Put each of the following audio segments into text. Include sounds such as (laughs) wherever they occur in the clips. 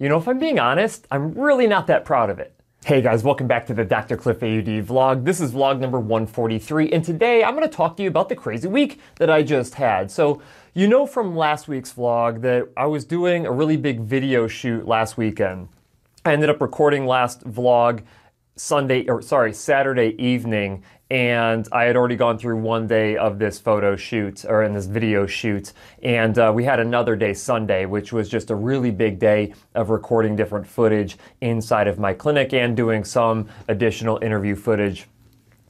You know, if I'm being honest, I'm really not that proud of it. Hey guys, welcome back to the Dr. Cliff AUD vlog. This is vlog number 143, and today I'm going to talk to you about the crazy week that I just had. So, you know from last week's vlog that I was doing a really big video shoot last weekend. I ended up recording last vlog Sunday, or sorry, Saturday evening, and I had already gone through one day of this photo shoot or in this video shoot, and uh, we had another day Sunday, which was just a really big day of recording different footage inside of my clinic and doing some additional interview footage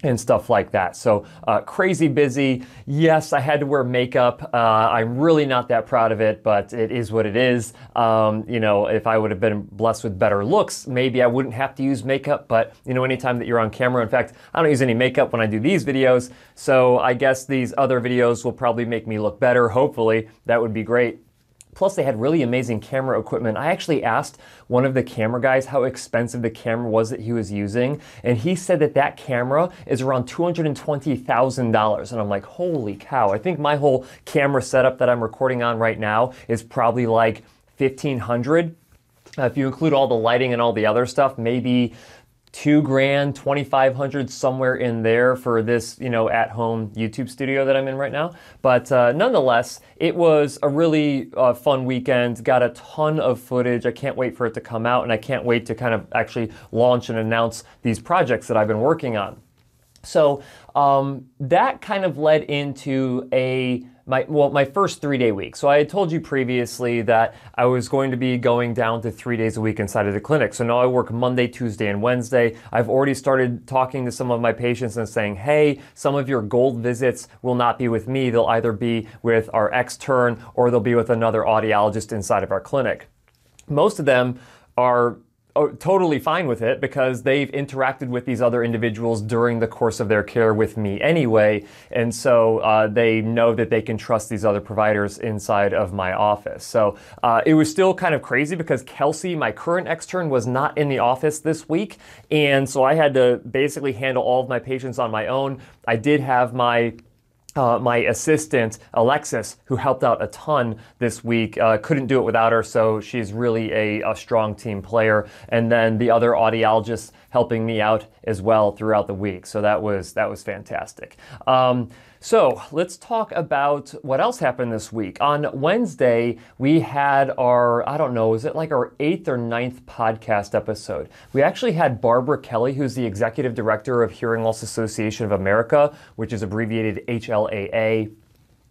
and stuff like that. So uh, crazy busy. Yes, I had to wear makeup. Uh, I'm really not that proud of it, but it is what it is. Um, you know, if I would have been blessed with better looks, maybe I wouldn't have to use makeup. But you know, anytime that you're on camera, in fact, I don't use any makeup when I do these videos. So I guess these other videos will probably make me look better. Hopefully, that would be great. Plus, they had really amazing camera equipment. I actually asked one of the camera guys how expensive the camera was that he was using, and he said that that camera is around $220,000. And I'm like, holy cow. I think my whole camera setup that I'm recording on right now is probably like 1500 uh, if you include all the lighting and all the other stuff, maybe two grand, 2,500 somewhere in there for this, you know, at home YouTube studio that I'm in right now. But uh, nonetheless, it was a really uh, fun weekend. Got a ton of footage. I can't wait for it to come out and I can't wait to kind of actually launch and announce these projects that I've been working on. So um, that kind of led into a my well my first three day week. So I had told you previously that I was going to be going down to three days a week inside of the clinic. So now I work Monday, Tuesday, and Wednesday. I've already started talking to some of my patients and saying, hey, some of your gold visits will not be with me. They'll either be with our extern or they'll be with another audiologist inside of our clinic. Most of them are totally fine with it because they've interacted with these other individuals during the course of their care with me anyway. And so uh, they know that they can trust these other providers inside of my office. So uh, it was still kind of crazy because Kelsey, my current extern, was not in the office this week. And so I had to basically handle all of my patients on my own. I did have my uh, my assistant Alexis, who helped out a ton this week, uh, couldn't do it without her, so she's really a, a, strong team player. And then the other audiologists helping me out as well throughout the week, so that was that was fantastic. Um, so let's talk about what else happened this week. On Wednesday, we had our, I don't know, is it like our eighth or ninth podcast episode? We actually had Barbara Kelley, who's the executive director of Hearing Loss Association of America, which is abbreviated HLAA.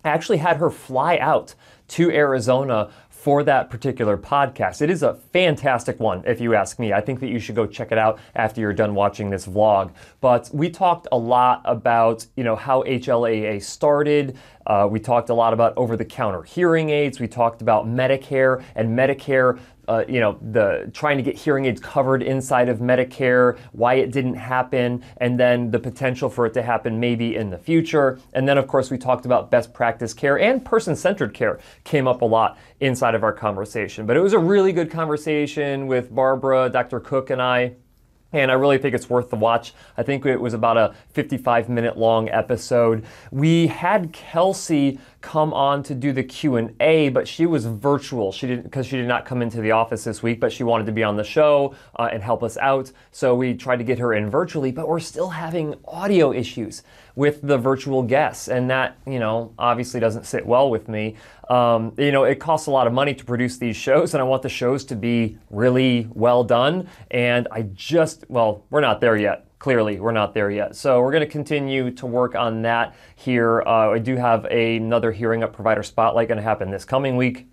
I actually had her fly out to Arizona for that particular podcast. It is a fantastic one, if you ask me. I think that you should go check it out after you're done watching this vlog. But we talked a lot about, you know, how HLAA started. Uh, we talked a lot about over-the-counter hearing aids. We talked about Medicare and Medicare uh, you know, the trying to get hearing aids covered inside of Medicare, why it didn't happen, and then the potential for it to happen maybe in the future. And then, of course, we talked about best practice care and person centered care came up a lot inside of our conversation. But it was a really good conversation with Barbara, Dr. Cook, and I. And I really think it's worth the watch. I think it was about a 55 minute long episode. We had Kelsey come on to do the Q&A, but she was virtual. She didn't because she did not come into the office this week, but she wanted to be on the show uh, and help us out. So we tried to get her in virtually, but we're still having audio issues with the virtual guests, and that you know obviously doesn't sit well with me. Um, you know, it costs a lot of money to produce these shows, and I want the shows to be really well done. And I just, well, we're not there yet clearly we're not there yet. So we're going to continue to work on that here. Uh, I do have another Hearing Up Provider Spotlight going to happen this coming week.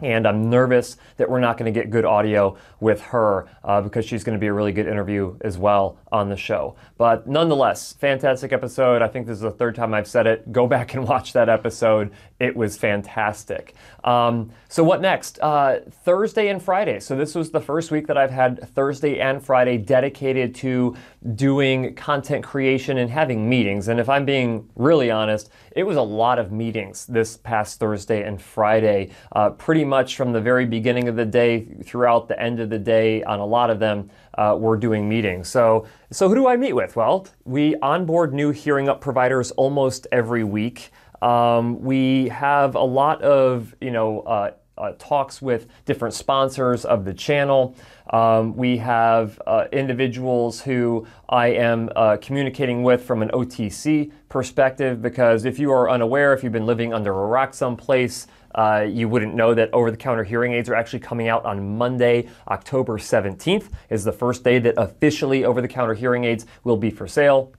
And I'm nervous that we're not going to get good audio with her uh, because she's going to be a really good interview as well on the show. But nonetheless, fantastic episode. I think this is the third time I've said it. Go back and (laughs) watch that episode. It was fantastic. Um, so, what next? Uh, Thursday and Friday. So, this was the first week that I've had Thursday and Friday dedicated to doing content creation and having meetings. And if I'm being really honest, it was a lot of meetings this past Thursday and Friday. Uh, pretty much from the very beginning of the day throughout the end of the day, on a lot of them, uh, we're doing meetings. So, so who do I meet with? Well, we onboard new hearing up providers almost every week. Um, we have a lot of, you know, uh, uh, talks with different sponsors of the channel. Um, we have uh, individuals who I am uh, communicating with from an OTC perspective because if you are unaware, if you've been living under a rock someplace, uh, you wouldn't know that over-the-counter hearing aids are actually coming out on Monday, October 17th is the first day that officially over-the-counter hearing aids will be for sale.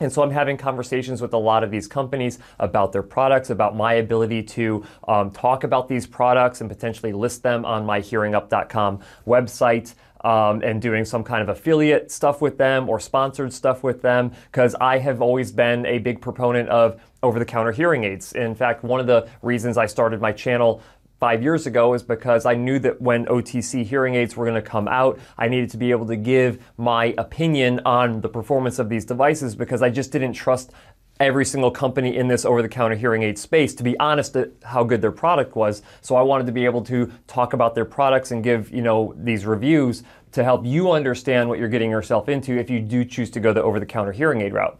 And so I'm having conversations with a lot of these companies about their products, about my ability to um, talk about these products and potentially list them on my hearingup.com website. Um, and doing some kind of affiliate stuff with them or sponsored stuff with them because I have always been a big proponent of over the counter hearing aids. In fact, one of the reasons I started my channel five years ago is because I knew that when OTC hearing aids were going to come out, I needed to be able to give my opinion on the performance of these devices because I just didn't trust every single company in this over-the-counter hearing aid space to be honest at how good their product was. So I wanted to be able to talk about their products and give, you know, these reviews to help you understand what you're getting yourself into if you do choose to go the over-the-counter hearing aid route.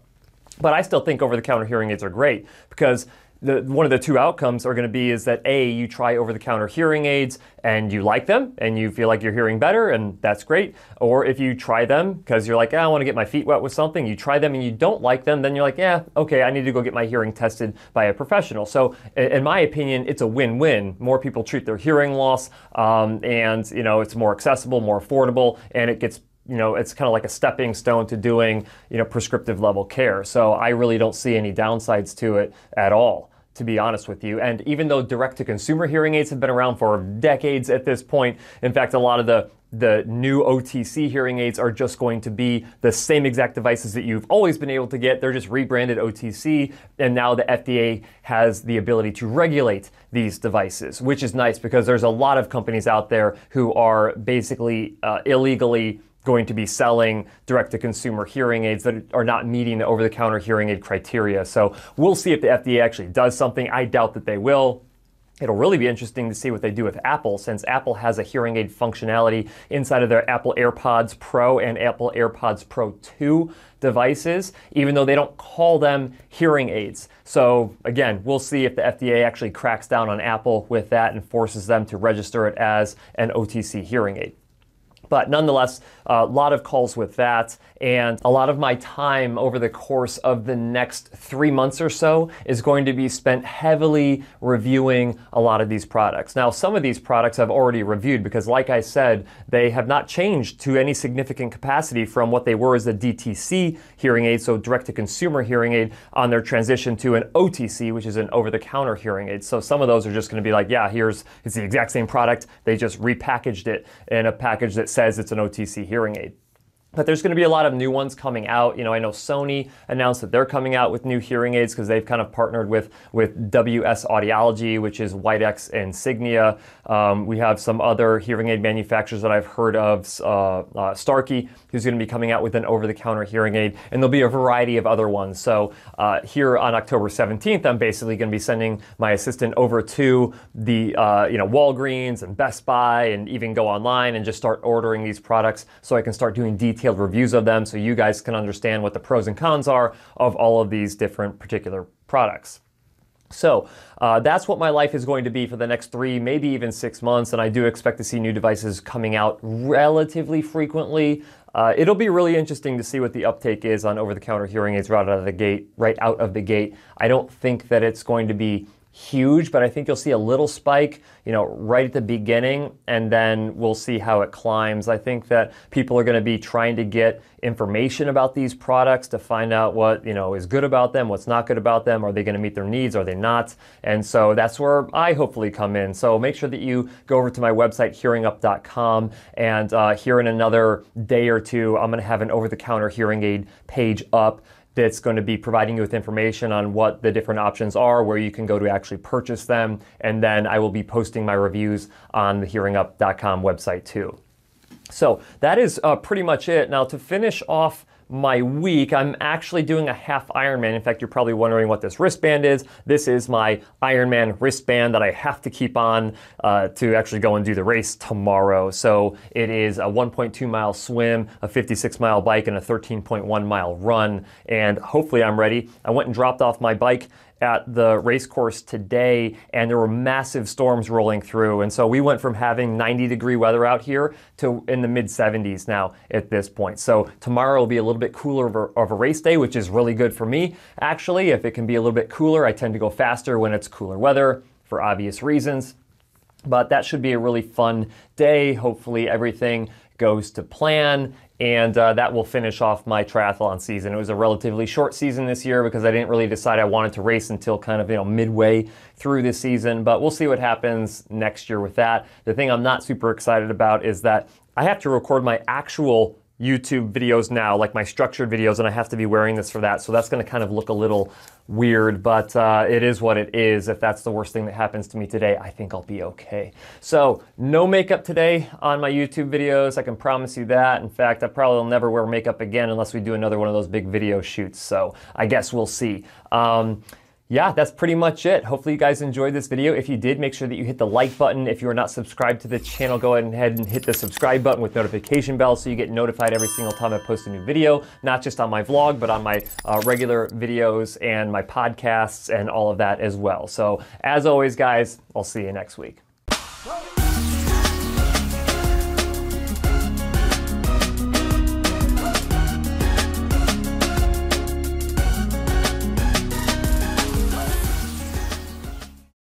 But I still think over-the-counter hearing aids are great because the, one of the two outcomes are going to be is that A, you try over the counter hearing aids and you like them and you feel like you're hearing better and that's great. Or if you try them because you're like, ah, I want to get my feet wet with something, you try them and you don't like them, then you're like, yeah, okay, I need to go get my hearing tested by a professional. So in my opinion, it's a win-win. More people treat their hearing loss um, and you know it's more accessible, more affordable, and it gets you know, it's kind of like a stepping stone to doing, you know, prescriptive level care. So I really don't see any downsides to it at all to be honest with you. And even though direct to consumer hearing aids have been around for decades at this point, in fact, a lot of the the new OTC hearing aids are just going to be the same exact devices that you've always been able to get. They're just rebranded OTC, and now the FDA has the ability to regulate these devices, which is nice because there's a lot of companies out there who are basically uh, illegally going to be selling direct to consumer hearing aids that are not meeting the over the counter hearing aid criteria. So we'll see if the FDA actually does something. I doubt that they will. It'll really be interesting to see what they do with Apple since Apple has a hearing aid functionality inside of their Apple AirPods Pro and Apple AirPods Pro 2 devices, even though they don't call them hearing aids. So again, we'll see if the FDA actually cracks down on Apple with that and forces them to register it as an OTC hearing aid. But nonetheless, a lot of calls with that. And a lot of my time over the course of the next three months or so is going to be spent heavily reviewing a lot of these products. Now, some of these products I've already reviewed because, like I said, they have not changed to any significant capacity from what they were as a DTC hearing aid, so direct to consumer hearing aid, on their transition to an OTC, which is an over the counter hearing aid. So some of those are just going to be like, yeah, here's it's the exact same product. They just repackaged it in a package that says it's an OTC hearing aid. But there's going to be a lot of new ones coming out. You know, I know Sony announced that they're coming out with new hearing aids because they've kind of partnered with with WS Audiology, which is Widex Insignia. Um, we have some other hearing aid manufacturers that I've heard of, uh, uh, Starkey, who's going to be coming out with an over-the-counter hearing aid, and there'll be a variety of other ones. So uh, here on October 17th, I'm basically going to be sending my assistant over to the uh, you know Walgreens and Best Buy, and even go online and just start ordering these products so I can start doing detailed detailed reviews of them so you guys can understand what the pros and cons are of all of these different particular products. So uh, that's what my life is going to be for the next three, maybe even six months, and I do expect to see new devices coming out relatively frequently. Uh, it'll be really interesting to see what the uptake is on over-the-counter hearing aids right out of the gate. Right out of the gate, I don't think that it's going to be huge, but I think you'll see a little spike, you know, right at the beginning, and then we'll see how it climbs. I think that people are going to be trying to get information about these products to find out what, you know, is good about them, what's not good about them, are they going to meet their needs, are they not? And so that's where I hopefully come in. So make sure that you go over to my website, hearingup.com, and uh, here in another day or two, I'm going to have an over-the-counter hearing aid page up that's going to be providing you with information on what the different options are, where you can go to actually purchase them, and then I will be posting my reviews on the hearingup.com website too. So that is uh, pretty much it. Now to finish off my week, I'm actually doing a half Ironman. In fact, you're probably wondering what this wristband is. This is my Ironman wristband that I have to keep on uh, to actually go and do the race tomorrow. So it is a 1.2 mile swim, a 56 mile bike, and a 13.1 mile run. And hopefully I'm ready. I went and dropped off my bike at the race course today and there were massive storms rolling through. And so we went from having 90 degree weather out here to in the mid 70s now at this point. So tomorrow will be a little bit cooler of a, of a race day, which is really good for me. Actually, if it can be a little bit cooler, I tend to go faster when it's cooler weather for obvious reasons. But that should be a really fun day. Hopefully, everything goes to plan and uh, that will finish off my triathlon season. It was a relatively short season this year because I didn't really decide I wanted to race until kind of you know midway through this season. But we'll see what happens next year with that. The thing I'm not super excited about is that I have to record my actual YouTube videos now, like my structured videos, and I have to be wearing this for that. So that's going to kind of look a little weird, but uh, it is what it is. If that's the worst thing that happens to me today, I think I'll be okay. So no makeup today on my YouTube videos. I can promise you that. In fact, I probably will never wear makeup again unless we do another one of those big video shoots. So I guess we'll see. Um, yeah, that's pretty much it. Hopefully you guys enjoyed this video. If you did, make sure that you hit the like button. If you are not subscribed to the channel, go ahead and hit the subscribe button with notification bell so you get notified every single time I post a new video, not just on my vlog, but on my uh, regular videos and my podcasts and all of that as well. So as always, guys, I'll see you next week.